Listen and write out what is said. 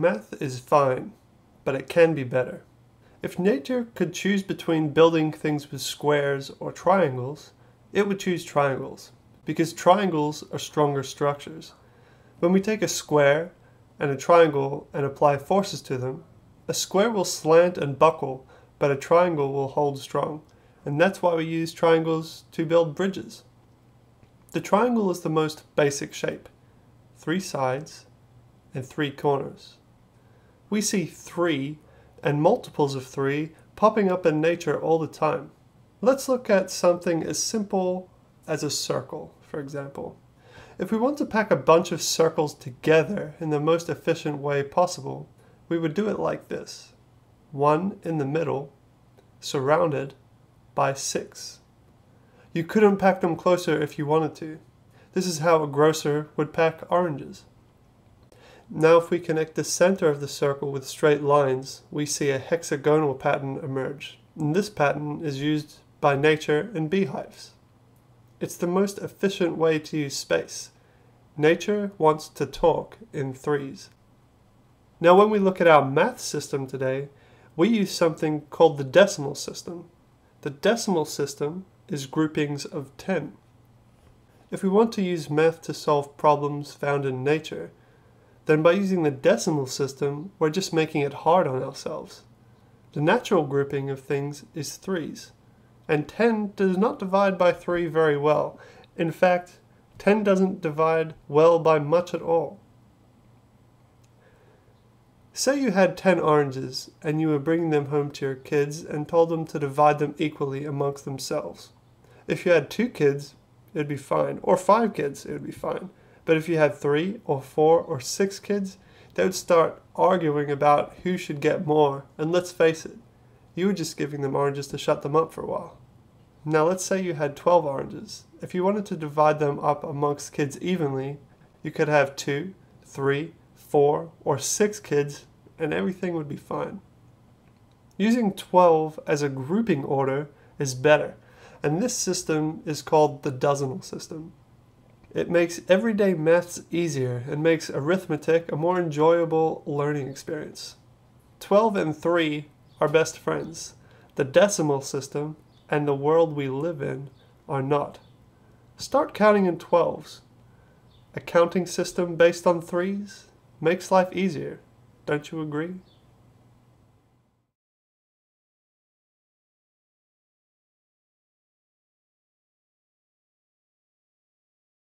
Math is fine, but it can be better. If nature could choose between building things with squares or triangles, it would choose triangles, because triangles are stronger structures. When we take a square and a triangle and apply forces to them, a square will slant and buckle, but a triangle will hold strong. And that's why we use triangles to build bridges. The triangle is the most basic shape. Three sides and three corners. We see three and multiples of three popping up in nature all the time. Let's look at something as simple as a circle, for example. If we want to pack a bunch of circles together in the most efficient way possible, we would do it like this. One in the middle, surrounded by six. You couldn't pack them closer if you wanted to. This is how a grocer would pack oranges. Now if we connect the center of the circle with straight lines, we see a hexagonal pattern emerge. And this pattern is used by nature in beehives. It's the most efficient way to use space. Nature wants to talk in threes. Now when we look at our math system today, we use something called the decimal system. The decimal system is groupings of 10. If we want to use math to solve problems found in nature, then by using the decimal system, we're just making it hard on ourselves. The natural grouping of things is threes, and 10 does not divide by 3 very well. In fact, 10 doesn't divide well by much at all. Say you had 10 oranges and you were bringing them home to your kids and told them to divide them equally amongst themselves. If you had two kids, it would be fine, or five kids, it would be fine. But if you had three or four or six kids, they would start arguing about who should get more. And let's face it, you were just giving them oranges to shut them up for a while. Now let's say you had 12 oranges. If you wanted to divide them up amongst kids evenly, you could have two, three, four, or six kids, and everything would be fine. Using 12 as a grouping order is better, and this system is called the dozenal system. It makes everyday maths easier and makes arithmetic a more enjoyable learning experience. 12 and 3 are best friends. The decimal system and the world we live in are not. Start counting in 12s. A counting system based on threes makes life easier. Don't you agree?